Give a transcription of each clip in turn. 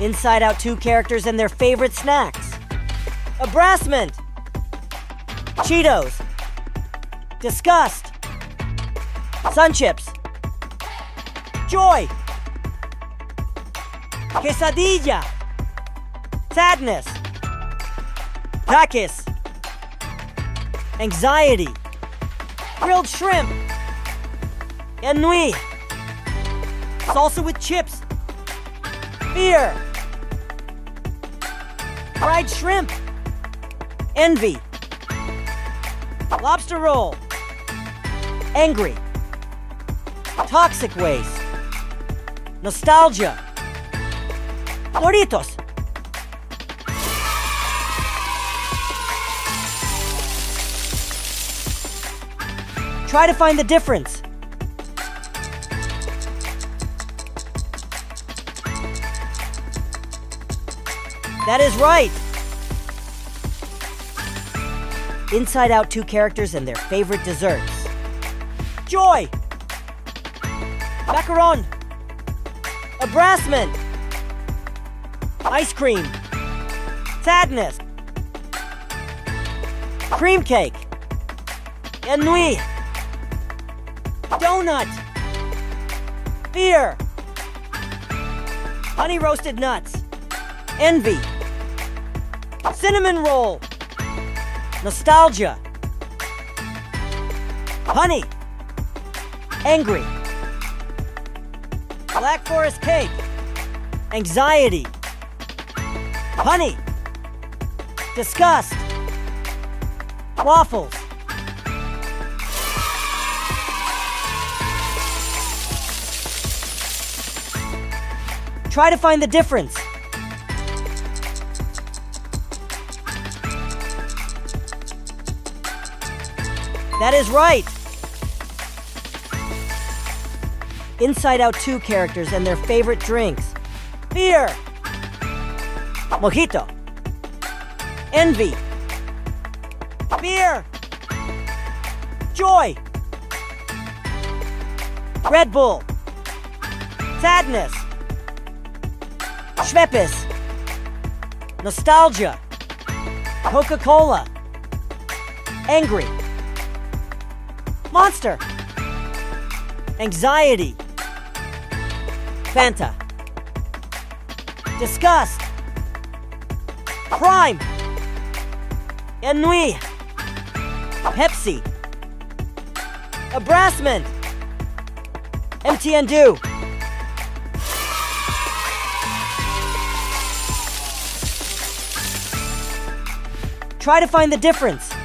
Inside Out 2 characters and their favorite snacks. Embarrassment. Cheetos. Disgust. Sun chips. Joy. Quesadilla. Sadness. Takis. Anxiety. Grilled shrimp. Ennui. Salsa with chips. Fear. Fried shrimp. Envy. Lobster roll. Angry. Toxic waste. Nostalgia. Doritos. Try to find the difference. That is right. Inside Out 2 characters and their favorite desserts. Joy! Macaron! Embarrassment! Ice cream! Sadness! Cream cake! Ennui! Donut! Fear! Honey roasted nuts! Envy! Cinnamon roll! Nostalgia! Honey! Angry! Black Forest cake! Anxiety! Honey! Disgust! Waffles! Try to find the difference. That is right. Inside Out 2 characters and their favorite drinks. Beer! Mojito. Envy. Beer. Joy. Red Bull. Sadness. Schweppes. Nostalgia. Coca-Cola. Angry. Monster. Anxiety. Fanta. Disgust. Crime. Ennui. Pepsi. Embarrassment. MTN Dew. Try to find the difference.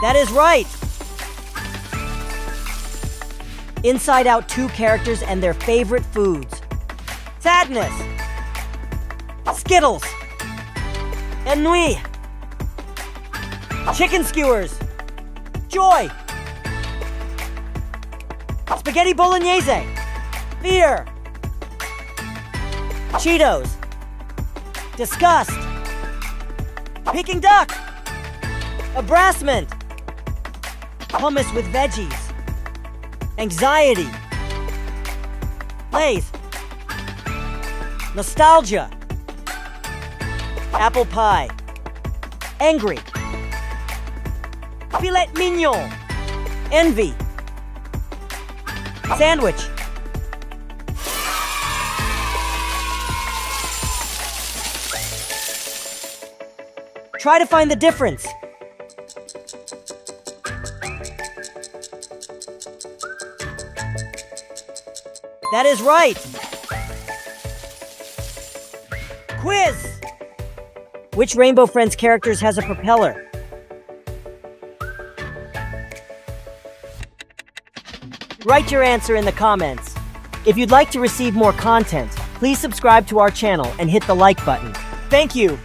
That is right. Inside Out 2 characters and their favorite foods. Sadness. Skittles. Ennui. Chicken skewers. Joy. Spaghetti bolognese. Fear. Cheetos. Disgust. Peking duck. Embarrassment. Hummus with veggies. Anxiety. Lays. Nostalgia. Apple pie. Angry. Filet mignon. Envy. Sandwich. Try to find the difference. That is right. Quiz. Which Rainbow Friends characters has a propeller? Write your answer in the comments. If you'd like to receive more content, please subscribe to our channel and hit the like button. Thank you.